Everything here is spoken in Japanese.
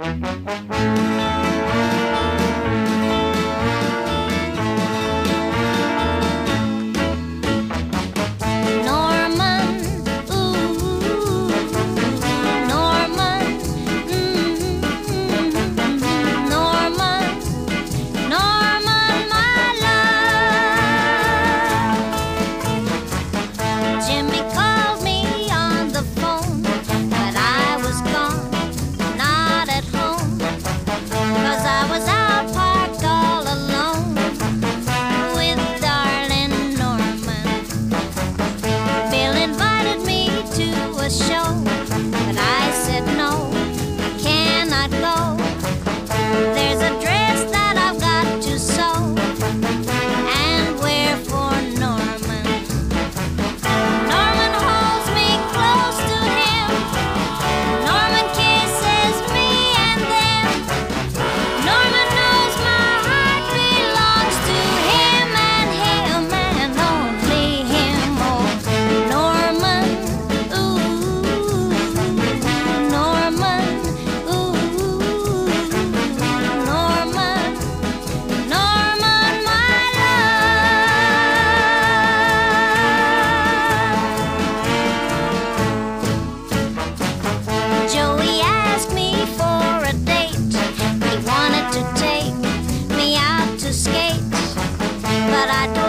う but I don't.